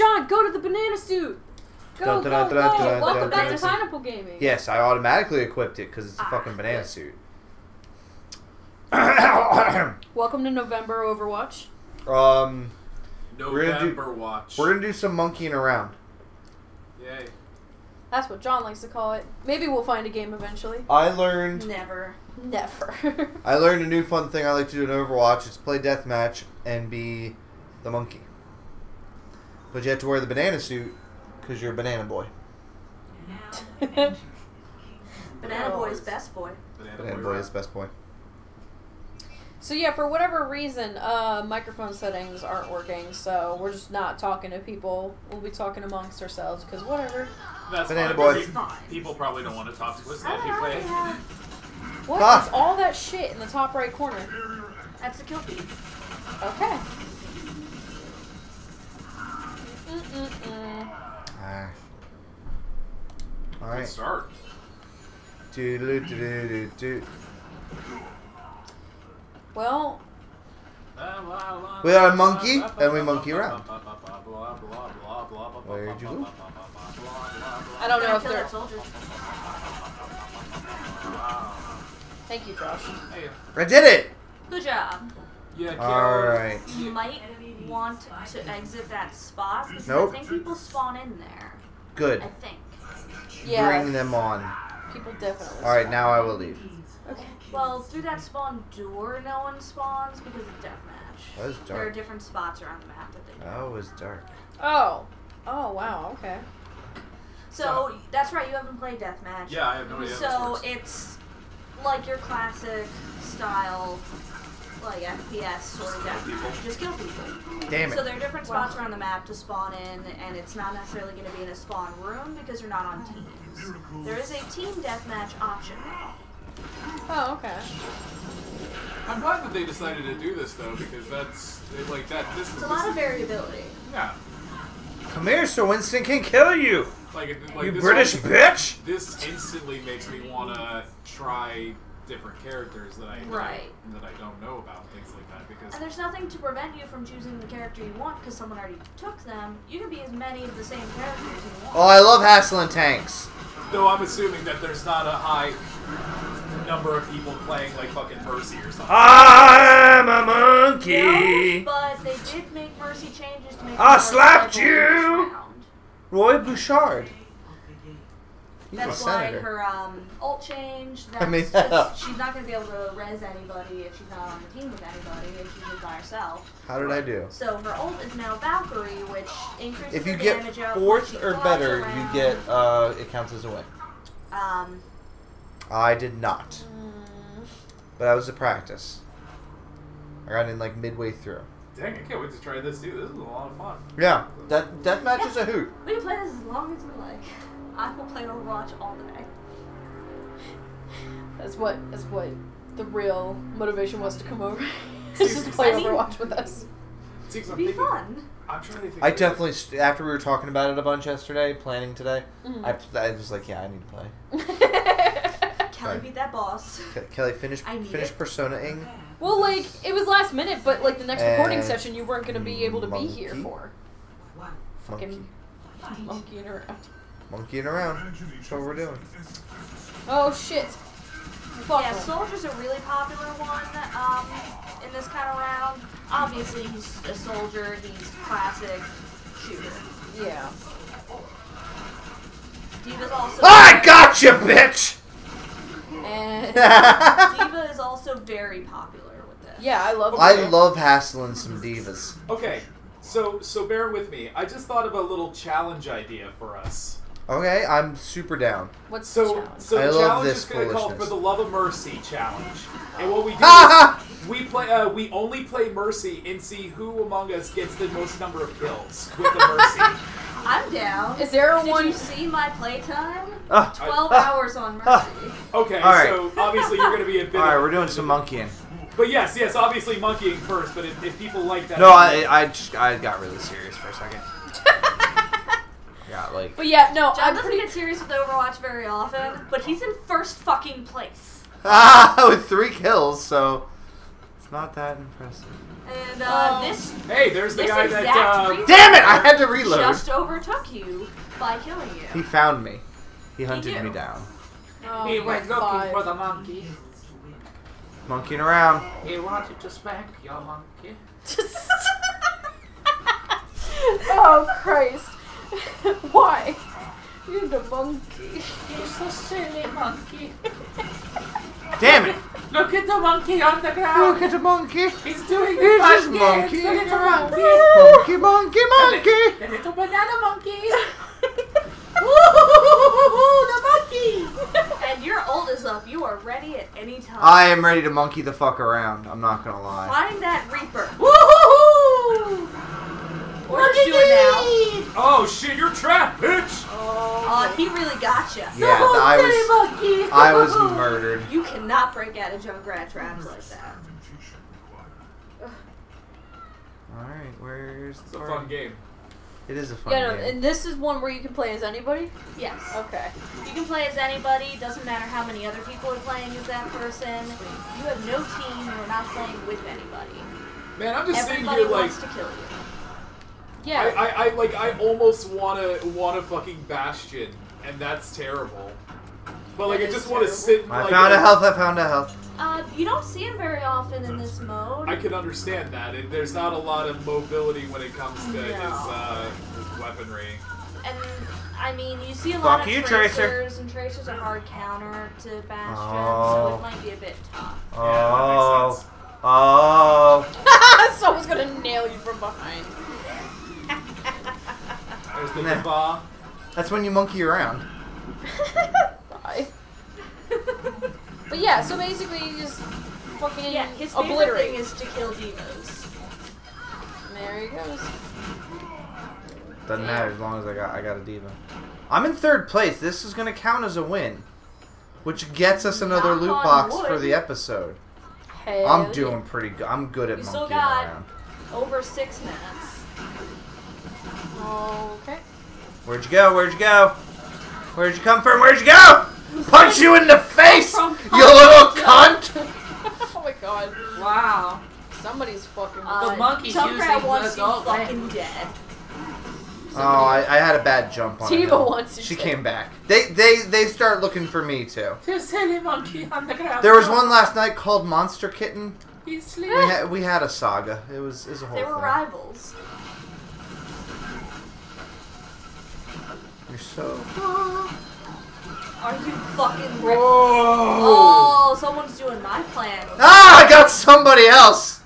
John, go to the banana suit. Go, go, go. Welcome back to. Pineapple Gaming. Yes, I automatically equipped it because it's a Ah, fucking banana suit. Welcome to November Overwatch. um, We're gonna do- November watch. we're gonna do some monkeying around. Yay. That's what John likes to call it. Maybe we'll find a game eventually. I learned Never. Never. I learned a new fun thing I like to do in Overwatch. It's play deathmatch and be the monkey. But you have to wear the banana suit because you're a banana boy. Banana boy is best boy. Banana, Banana boy, boy is best boy. so yeah, for whatever reason, uh, microphone settings aren't working. So we're just not talking to people. We'll be talking amongst ourselves because whatever. That's Banana fine. boy. Pe- fine. People probably don't want to talk to us I now. He play. have- What? Ah. It's all that shit in the top right corner. That's the kill feed. Okay. Mm-mm-mm. Ah. All Good right. start. Do do do do do do. Well, We are a monkey, and we monkey around. Where'd you go? I don't know Gotta if kill they're. that soldier. Thank you, Josh. Hey, I did it. Good job. Yeah, All Carol. right. You might want to exit that spot because Nope. I think people spawn in there. Good. I think. Yeah, Bring them on. people definitely. All right, now I will leave. Okay. Well, through that spawn door, no one spawns because of deathmatch. That was There are different spots around the map that they Oh, That was dark. Oh. Oh wow. Okay. So that's right. You haven't played deathmatch. Yeah, I have no idea. So it's like your classic style, like FPS sort of deathmatch. Just kill people. Damn it. So there are different spots around the map to spawn in, and it's not necessarily going to be in a spawn room because you're not on teams. There is a team deathmatch option. Oh okay. I'm glad that they decided to do this though, because that's it, like that. This is It's a lot of variability. yeah. Come here so Winston can kill you. Like, like You this British also- bitch. This instantly makes me want to try different characters that I that I- Right. that I don't know about and things like that because And there's nothing to prevent you from choosing the character you want because someone already took them. You can be as many of the same characters you want. Oh, I love hassling tanks. though I'm assuming that there's not a high number of people playing like fucking Mercy or something. I'm a monkey. No, but they did make Mercy changes to make I it more slapped you! Roy Bouchard. He's That's why senator. her um, ult changed. That's I mean- just, she's not going to be able to res anybody if she's not on the team with anybody, if she's just by herself. How did I do? So her ult is now Valkyrie, which increases If you the get damage output. fourth she or flies better, you get uh, it counts as a win. Um, I did not, Mm, but I was a practice. I got in like midway through. Dang, I can't wait to try this too. This is a lot of fun. Yeah, that that match is a hoot. we can play this as long as we like. I will play Overwatch all day. that's what. That's what the real motivation was to come over. Just to play I mean- Overwatch with us. See, 'cause I'm It'd be thinking, fun. I'm trying to think. I definitely st- after we were talking about it a bunch yesterday, planning today. Mhm. I, I was like, yeah, I need to play. Kelly beat that boss. Ke- Kelly, finish I need finish it. persona-ing. well, like it was last minute, but like the next recording session, you weren't going to be able to be here for. Monkey, Fucking monkeying around. Monkeying around. That's what we're doing. Oh shit. Fuck. Yeah, Soldier's a really popular one um, in this kind of round. Obviously, he's a soldier. He's classic shooter. yeah. D.Va's also. I got you, bitch. And D.Va is also very popular with this. yeah, I love. I it. love hassling some D.Vas. Okay, so so bear with me. I just thought of a little challenge idea for us. Okay, I'm super down. What's So the challenge? so I the love challenge this is going to call for foolishness. the Love of Mercy challenge. And what we do Ha is we play uh, we only play Mercy and see who among us gets the most number of kills with the Mercy. I'm down. Is there a Did one? you see my playtime? Ah, 12 ah, hours on ah. Mercy. Okay, All right. so obviously you're going to be a bit. All right, we're doing some monkeying. But yes, yes, obviously monkeying first. But if, if people like that, No, I I just I got really serious for a second. I got like But yeah, no, John I'm doesn't pretty. get serious with Overwatch very often, but he's in first fucking place. ah with three kills. So it's Not that impressive. And uh, Oh. this Hey, there's the this guy that. Uh, Damn it! I had to reload. just overtook you by killing you. He found me. He hunted did. me down. Oh, he went looking five. for the monkey. Monkeying around. He wanted to spank your monkey. oh Christ! Why? You're the monkey. He's a silly monkey. Damn it! Look at the monkey on the ground. Look at the monkey. He's doing the He's fun just dance. monkeying Look at the around. monkey. Monkey, monkey, monkey. The little banana monkey. Ooh, the monkey! And your ult is up. You are ready at any time. I am ready to monkey the fuck around. I'm not gonna lie. Find that Reaper. Woohoo! Or just do it now. Oh shit, you're trapped, bitch. Uh, he really got you. Yeah, I was. I was murdered. You cannot break out of Junkrat traps like that. All right, where's It's the a fun game. It is a fun Yeah, no, game. and this is one where you can play as anybody. Yes. Okay. You can play as anybody. Doesn't matter how many other people are playing as that person. You have no team. You're not playing with anybody. Man, I'm just sitting Everybody here like. wants to kill you. Yeah. I, I, I like I almost wanna wanna fucking Bastion, and that's terrible. But like That I just wanna terrible. sit in I like found a health. I found a health. Uh, you don't see him very often in this mode. I can understand that. And there's not a lot of mobility when it comes to his, uh, his weaponry. And I mean, you see a lot of you, Tracer. tracers, and tracers are hard counter to Bastion, so Oh. it might be a bit tough. Yeah, that Oh. makes sense. Oh. Someone's gonna nail you from behind. There's the Nah. D.Va. That's when you monkey around. Bye. but yeah, so basically you just fucking Yeah, his favorite obliterate. thing is to kill D.Vas. there he goes. Doesn't matter as long as I got I got a D.Va. I'm in third place. This is gonna count as a win, which gets us another Knock loot box wood. for the episode. Hell I'm doing pretty good. I'm good at You monkeying still got- around. Over six minutes. Okay. Where'd you go? Where'd you go? Where'd you come from? Where'd you go? Punch you in the face, you little cunt! oh my god. Wow. Somebody's fucking. Uh, monkey's Junkrat using wants the you fucking dead. Oh, I, I had a bad jump on D.Va a wants you She to- came back. They they they start looking for me too. There's silly monkey on the ground. There was one last night called Monster Kitten. He's We sleeping. had, we had a saga. It was it was a whole They were thing. rivals. So. Are you fucking ready? Whoa! Oh, someone's doing my plan. Ah! I got somebody else.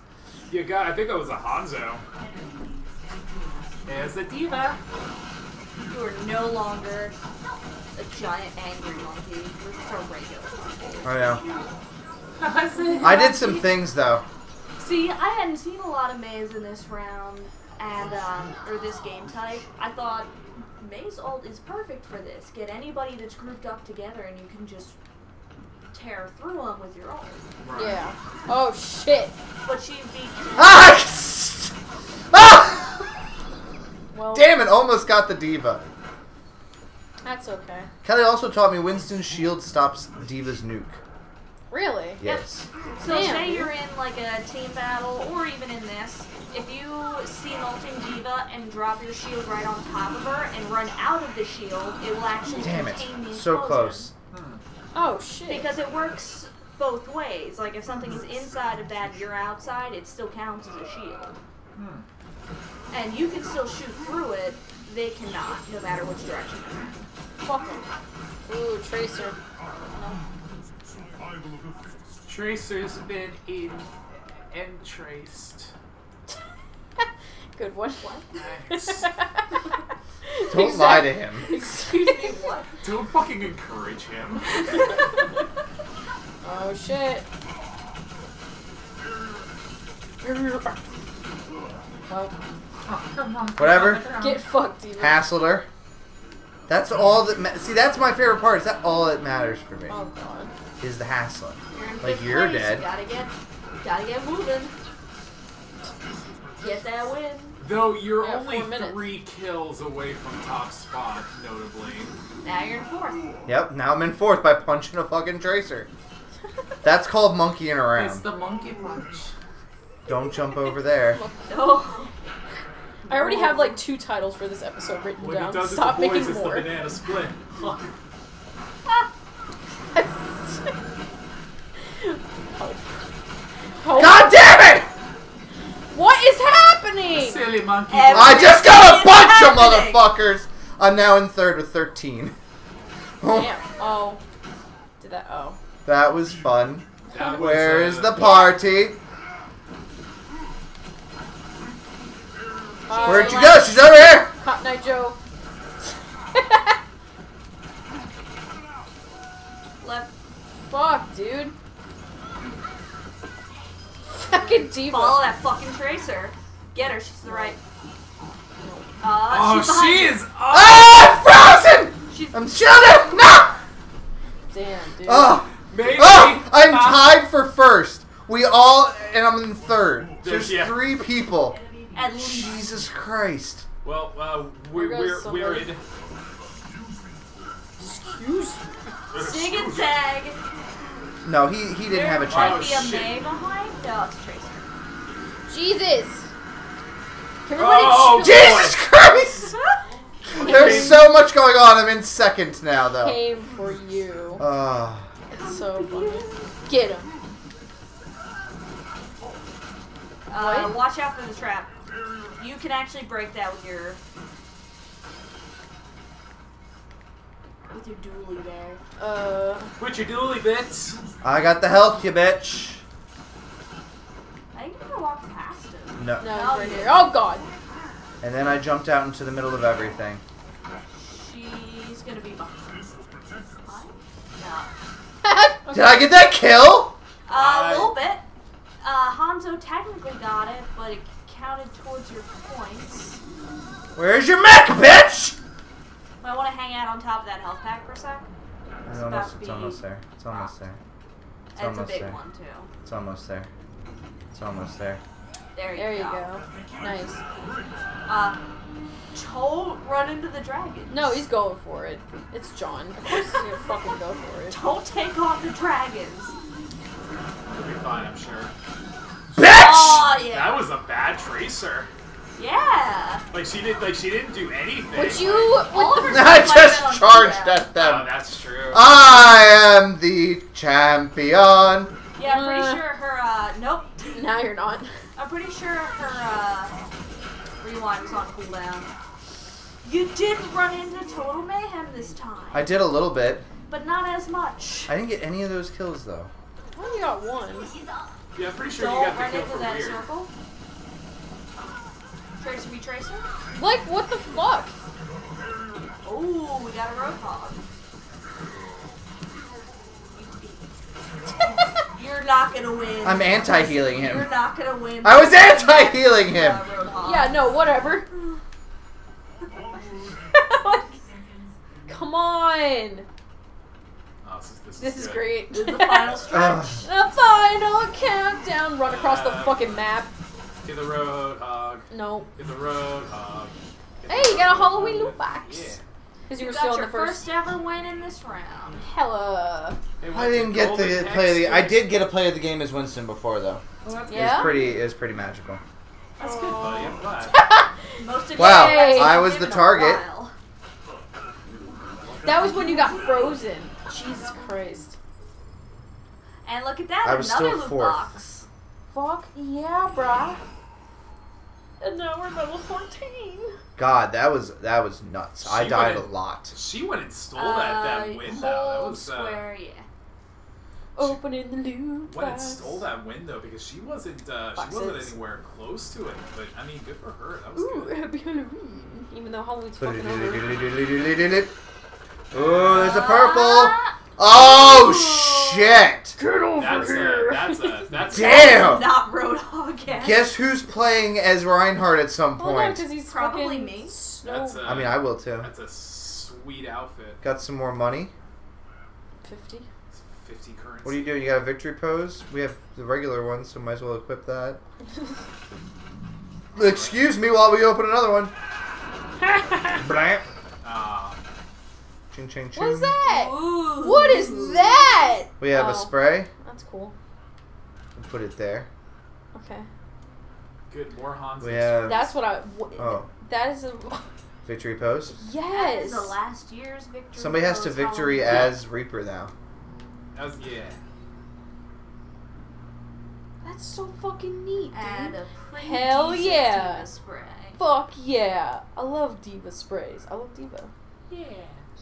You got. I think that was a Hanzo. There's the D.Va. You are no longer a giant angry monkey. You're just a regular monkey. I know. I did some things though. See, I hadn't seen a lot of Meis in this round, and um, or this game type. I thought Mei's ult is perfect for this. Get anybody that's grouped up together, and you can just tear through them with your ult. Yeah. Oh shit. But she'd be... Ah! ah! Well, Damn it! Almost got the D.Va. that's okay. Kelly also taught me Winston's shield stops D.Va's nuke. Really? Yes. So Damn. say you're in like a team battle, or even in this. If you see an ulting D.Va and drop your shield right on top of her and run out of the shield, it will actually Damn it! contain the So explosion. close. Hmm. Oh shit. Because it works both ways. Like if something is inside of that, you're outside. It still counts as a shield. Hmm. And you can still shoot through it. They cannot, no matter which direction they're in. Fuck him. Ooh, Tracer. Hmm. Tracer's been in and traced. Good one. Nice. Don't lie to him. Excuse me, what? Don't fucking encourage him. Oh shit. Well, Whatever. get fucked, even. Hassled her. That's all that. Ma- See, that's my favorite part. Is that all that matters for me? Oh god. Is the hassling. You're Like, you're place. dead. You gotta get, gotta get moving. Get that win. Though you're Yeah, only four minutes. three kills away from top spot, notably. Now you're in fourth. Yep. Now I'm in fourth by punching a fucking tracer. That's called monkeying around. It's around. the monkey punch. Don't jump over there. Oh, I already have like two titles for this episode written When he down. does it Stop to boys, making it's more. the banana split. Fuck. Help. Help. God damn it! What is happening? Silly monkey. Every- I just got a It's bunch of motherfuckers. I'm now in third with 13. Oh, Damn. Oh. Did that? Oh. that was fun. That was, uh, is the party? Hi. Where'd you go? She's over here. Cotton Eye Joe. left. Fuck, dude. Fucking D.Va. Follow that fucking tracer. Get her. She's to the right. Uh, Oh, she's she is. Oh, Ah, I'm frozen. She's I'm shielded. No. Damn, dude. Oh, maybe. oh, I'm tied for first. We all, and I'm in third. There's Yeah. three people. at least. Jesus Christ. Well, uh, we're There we're we're in. Excuse me. Sig and tag. No, he he didn't have a There might chance. be a shit. May behind. No, it's a tracer. Jesus. Can everybody Oh, chill? Jesus Christ! There's so much going on. I'm in second now, though. Came for you. Uh, It's so funny. Get him. Uh, What? watch out for the trap. You can actually break that with your with your dually there. Uh. Put your dually bits. I got the health, you bitch. I think I'm gonna walk past him. No. No, it's right here. Oh god. And then I jumped out into the middle of everything. She's gonna be behind. behind? No. Did I get that kill? Uh, I- a little bit. Uh, Hanzo technically got it, but it counted towards your points. Where's your mech, bitch? Might want to hang out on top of that health pack for a sec. It's about almost, to it's be- almost there. It's almost there. It's It's a almost big there. one too. It's almost there. It's almost there. There you There you go. go. Nice. Uh, don't run into the dragon. No, he's going for it. It's John. Of course he's gonna fucking go for it. Don't take on the dragons. Like she did. Like she didn't do anything. Would you? All Would, I stuff might have been on just charged cooldown. at Oh, them. that's true. I am the champion. Yeah, I'm pretty sure her. uh Nope. now you're not. I'm pretty sure her. uh Rewind was on cooldown. You didn't run into total mayhem this time, I did a little bit. but not as much. I didn't get any of those kills though. I only got one. Yeah, I'm pretty sure you Don't got the run kill into for that weird. circle. Tracer be tracer. Like what the fuck? Oh, we got a roadhog. You're not gonna win. I'm anti-healing him. You're not gonna win. I was anti-healing him. Uh, yeah, no, whatever. Like, come on. Oh, this is, this This is good. great. With the final stretch. The final countdown. Run across the fucking map. Get the Roadhog. No. Get the Roadhog. Get Hey, you got a Halloween loot box. Yeah. Because you you were got still in your the first. first ever win in this round. Hella. I didn't get golden the play of the. I did get a play of the game as Winston before though. It was Yeah. pretty. It was pretty magical. That's good, buddy. I'm glad. Most of Wow, you I was the target. That was when you got frozen. Jesus Christ. And look at that, I was another still loot fourth. box. Fuck yeah, bruh. And now we're level 14. God, that was that was nuts. I She died a lot. She went and stole that that Uh, window. That hold was uh, square, yeah. Opening the loot went and box. stole that window because she wasn't uh, she wasn't anywhere close to it. But I mean, good for her. That was Ooh, good. happy Halloween. Even though Halloween's fucking over. Oh, there's a purple. Oh shit! Get over That's a that's a that's Damn. Not Roadhog yet. Guess who's playing as Reinhardt at some Hold on, point? because he's Probably me. Snow. That's a, I mean, I will too. That's a sweet outfit. Got some more money. 50. Fifty currency. What are you doing? You got a victory pose? We have the regular one, so might as well equip that. Excuse me while we open another one. Blam. Ah, Ching ching ching. What's that? Ooh. What is that? We have Oh. a spray. That's cool. We'll put it there. Okay. Good, more Hans. We have That's what I. w- oh That is a. victory pose. Yes. is the last year's victory. Somebody has to victory Halloween. as Reaper now. That was, yeah. That's so fucking neat, dude. And a Hell yeah. D.Va spray. Fuck yeah! I love D.Va sprays. I love D.Va. Yeah.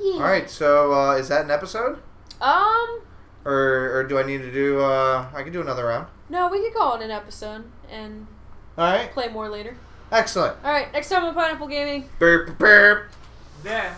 Yeah. All right, so uh, is that an episode, Um. or or do I need to do? Uh, I can do another round. No, we could call it an episode and All right, play more later. excellent. All right. Next time on Pineapple Gaming. Burp, burp. Then